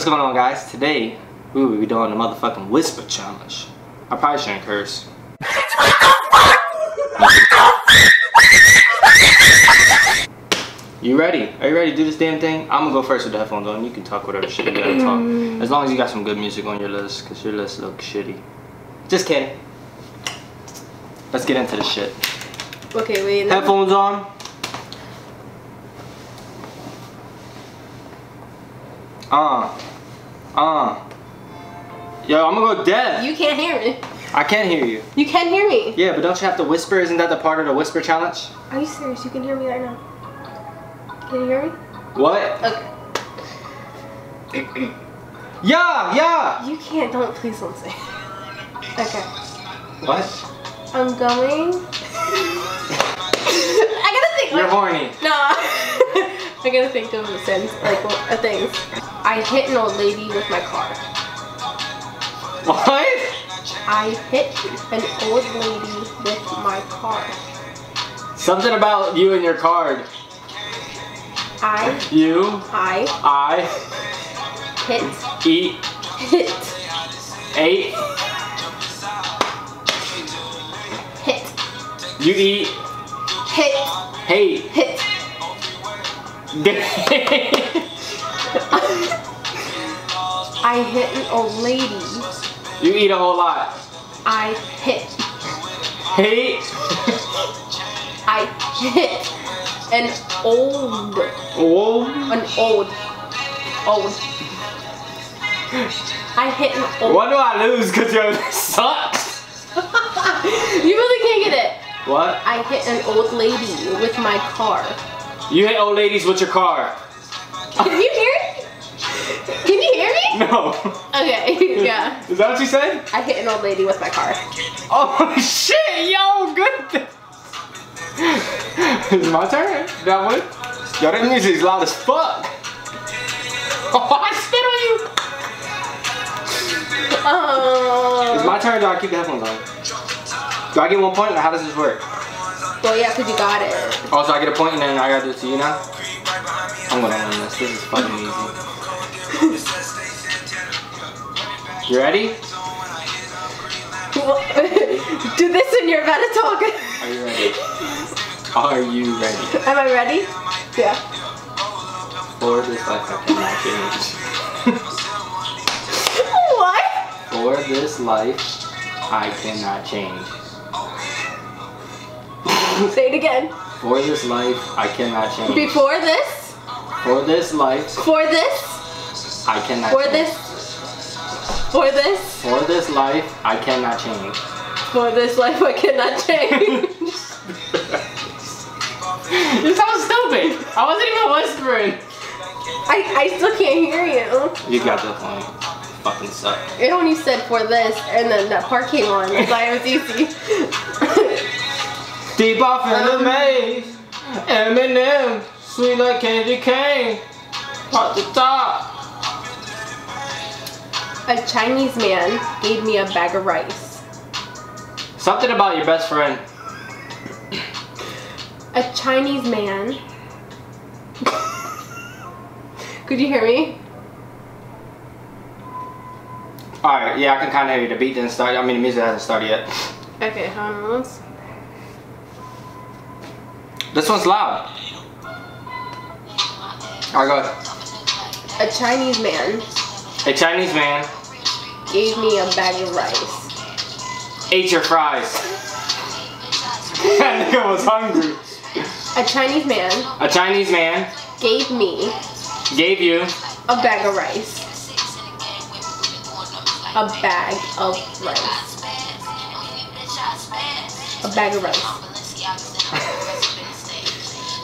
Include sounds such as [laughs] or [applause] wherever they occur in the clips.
What's going on guys? Today, we will be doing the motherfucking whisper challenge. I probably shouldn't curse. You ready? Are you ready to do this damn thing? I'm gonna go first with the headphones on. You can talk whatever shit you gotta talk. Mm. As long as you got some good music on your list, cause your list looks shitty. Just kidding. Let's get into the shit. Okay, wait. Headphones on. Uh. Uh. Yo, I'm gonna go deaf. You can't hear me. I can't hear you. You can hear me. Yeah, but don't you have to whisper? Isn't that the part of the whisper challenge? Are you serious? You can hear me right now. Can you hear me? What? Okay. Yeah, yeah. You can't. Don't. Please don't say. Okay. What? I'm going. [laughs] I gotta think. You're like- horny. No. I gotta think of a sense, like a thing. I hit an old lady with my car. What? I hit an old lady with my car. Something about you and your card. I You, I I, hit eat, hit ate, hit you eat, hit hate. hit. I hit an old lady. you eat a whole lot. I hit. Hate. I hit an old Whoa. an old old. I hit an old. Why do I lose? Cause yo, [laughs] sucks. [laughs] you really can't get it. What? I hit an old lady with my car. You hit old ladies with your car. Can you hear me? Can you hear me? No. Okay, [laughs] yeah. Is that what you said? I hit an old lady with my car. Oh [laughs] shit, yo, good. It's my turn. That one. Yo, that music's loud as fuck. [laughs] Oh, I spit on you. It's Um, my turn. Do I keep the headphones on? Do I get one point? Or how does this work? Well, yeah, because you got it. Also, I get a point and then I gotta do it to you now? I'm gonna win this. This is fucking easy. You ready? [laughs] Do this and you're about to talk. Are you ready? Are you ready? Am I ready? Yeah. For this life I cannot change. What? For this life I cannot change. [laughs] Say it again. For this life I cannot change. Before this, For this life for this, I cannot for change. this, for this, For this life I cannot change. for this life I cannot change. [laughs] [laughs] You sound stupid. I wasn't even whispering. I, I still can't hear you. You got the point. Fucking suck. It only said for this, and then that part came on. That's why it was easy. Deep off in the maze, Eminem, sweet like candy cane, at the top. A Chinese man gave me a bag of rice. Something about your best friend. A Chinese man. Could you hear me? Alright, yeah, I can kind of hear you. The beat didn't start. I mean, the music hasn't started yet. Okay, hold on. Let's... This one's loud. Alright, go ahead. A Chinese man A Chinese man gave me a bag of rice. ate your fries. [laughs] that nigga was hungry. A Chinese man A Chinese man gave me gave you a bag of rice. A bag of rice. A bag of rice. [laughs]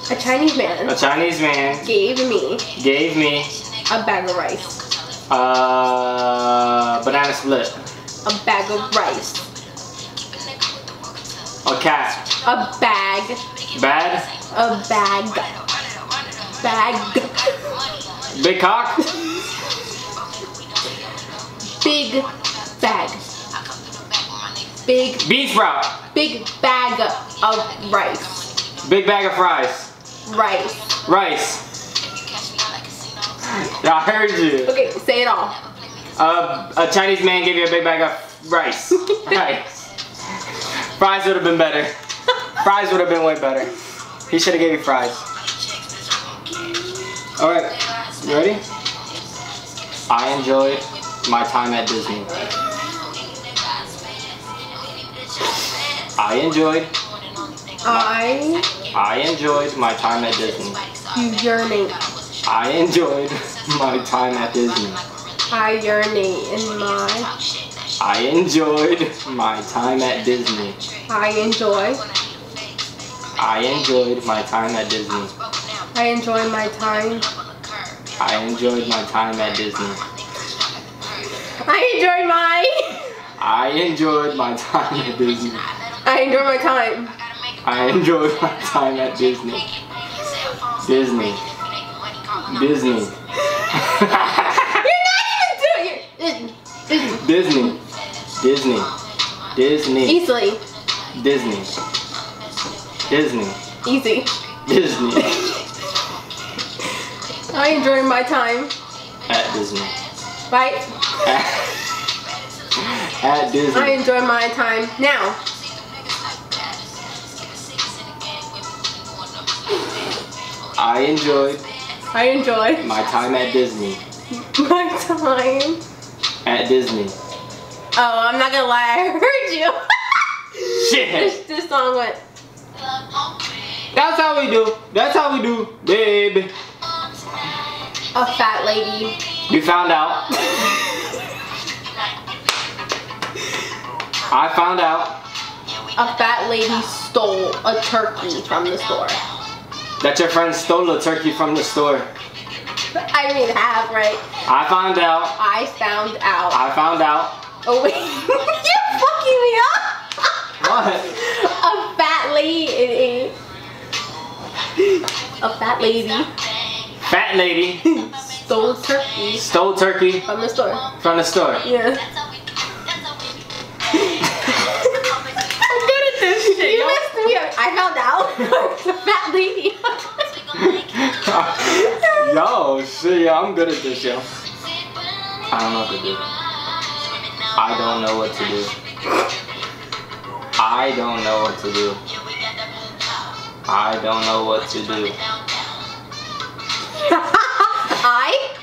A Chinese man. a Chinese man gave me gave me a bag of rice. a banana split. A bag of rice. A cat. A bag. Bad. A bag. Bag. Big cock. Big bag. Big, Beef sprout. big bag of rice. Big bag of fries. Rice. Rice. I heard you. Okay, say it all. Uh, a Chinese man gave you a big bag of rice. [laughs] rice. Fries would have been better. Fries would have been way better. He should have gave you fries. All right, you ready? I enjoyed my time at Disney. I enjoyed. I I enjoyed my time at Disney. urinate. I enjoyed my time at Disney. I urinate in my. I enjoyed my time at Disney. I enjoy. I enjoyed my time at Disney. I enjoy my time. I enjoyed my time at Disney. I enjoy my. I enjoyed my time at Disney. I enjoy my time. I enjoyed my time at Disney. Disney. Disney. You're not even doing it. Uh, Disney. Disney. Disney. Easily. Disney. Disney. Easy. Disney. [laughs] I enjoy my time. At Disney. Right? [laughs] At Disney. I enjoy my time now. I enjoyed I enjoy my time at Disney. [laughs] my time. At Disney. Oh, I'm not gonna lie, [laughs] I heard you. [laughs] Shit. this, this song went. That's how we do. That's how we do, baby. A fat lady. You found out. I found out A fat lady stole a turkey from the store. That your friend stole a turkey from the store. I mean, have right? I found out. I found out. I found out. Oh wait, [laughs] you're fucking me up. What? A fat lady. A fat lady Fat lady stole turkey stole turkey from the store. from the store. Yeah. [laughs] I'm good at this shit. You messed me up. I found out. the fat lady. Yo, yeah, I'm good at this, yo. I don't know what to do. I don't know what to do. I don't know what to do. I don't know what to do. [laughs] I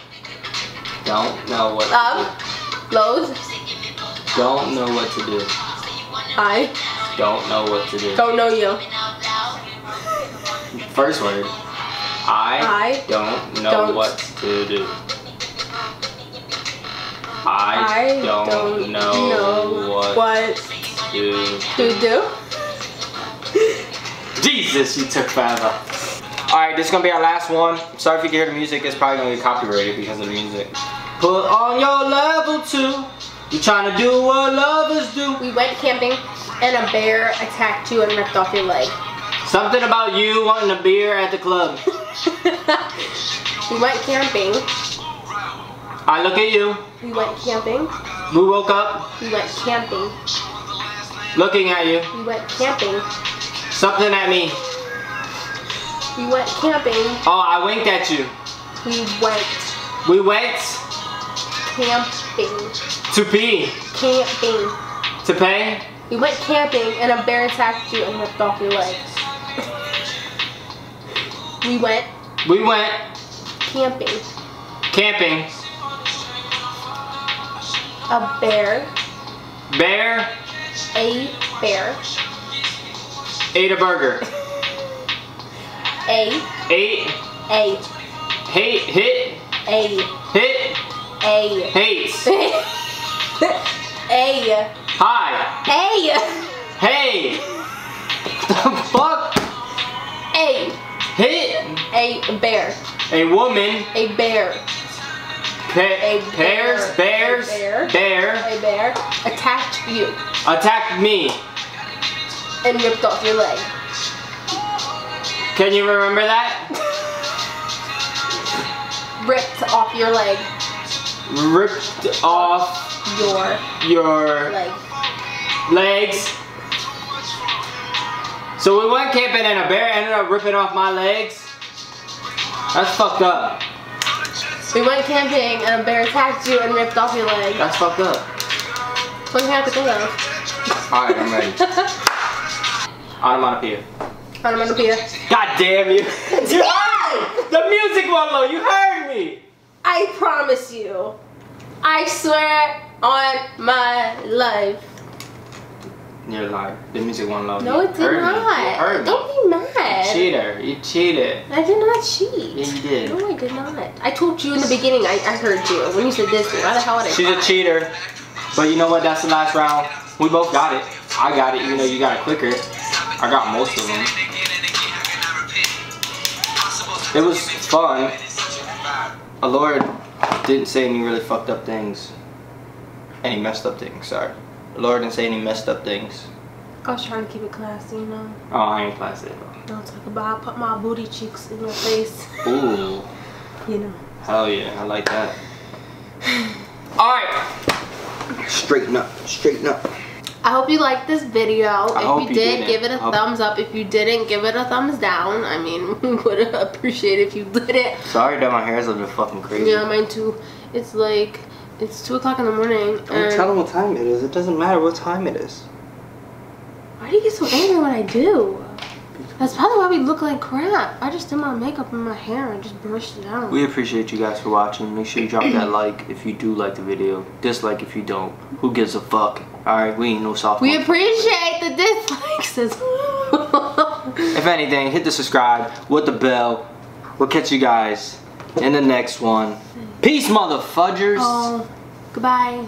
Don't know what to love lows. do. Don't know what to do. I Don't know what to do. don't know you. First word. I, I don't know don't- what to do. I, I don't, don't know, know what, what to to do. Jesus, you took forever. Alright, this is gonna be our last one. Sorry if you can hear the music, it's probably gonna be copyrighted because of the music. Put on your level two. You trying to do what lovers do. We went camping and a bear attacked you and ripped off your leg. Something about you wanting a beer at the club. [laughs] we went camping. I look at you. We went camping. We woke up We went camping. looking at you. We went camping. Something at me. We went camping. Oh, I winked at you. We went We went camping. to pee. Camping. To pay. We went camping and a bear attacked you and ripped off your leg. we went We went camping. camping. A bear, Bear a bear, ate a burger. a, Ate, a, hate, hit, a, hit, a, hates. [laughs] a, Hi. Hey. Hey. the fuck? a, Hit a bear, a woman. a bear, Pa- A pears, bear. bears, A bear. bear a bear attacked you attacked me. and ripped off your leg. Can you remember that? [laughs] Ripped off your leg. Ripped off Your your leg. legs. So we went camping and a bear ended up ripping off my legs. That's fucked up. We went camping and a bear attacked you and ripped off your leg. That's fucked up. One thing I could think of. Alright, I'm ready. [laughs] Onomatopoeia. Onomatopoeia. God damn you. [laughs] you. The music won't load. You heard me. I promise you. I swear on my life. Your life. The music won't load. No, You it did. You not. heard me. Don't be mad. Cheater. You cheated. I did not cheat. Yeah, you did. No, I did not. I told you in the beginning. I, I heard you when you said this. Why the hell would I? She's a cheater. But you know what? That's the last round. We both got it. I got it, even though you got it quicker. I got most of them. It was fun. Allorah didn't say any really fucked up things. Any messed up things, sorry. The Lord didn't say any messed up things. I was trying to keep it classy, you know. Oh, I ain't classy at Don't talk about put my booty cheeks in your face. Ooh. [laughs] You know. Hell yeah, I like that. Alright. Straighten up, straighten up. I hope you liked this video. I if hope you you did, did. give it a I thumbs up. If you didn't, give it a thumbs down. I mean, [laughs] we would appreciate if you did it. Sorry that my hair's a bit fucking crazy. Yeah, mine too. It's like it's two o'clock in the morning. Don't tell them what time it is. It doesn't matter what time it is. Why do you get so angry when I do? That's probably why we look like crap. I just did my makeup and my hair and just brushed it out. We appreciate you guys for watching. Make sure you drop that [clears throat] like if you do like the video. Dislike if you don't. Who gives a fuck? Alright, we ain't no soft. we appreciate the dislikes as well. [laughs] If anything, hit the subscribe with the bell. We'll catch you guys in the next one. Peace, motherfudgers. oh, goodbye.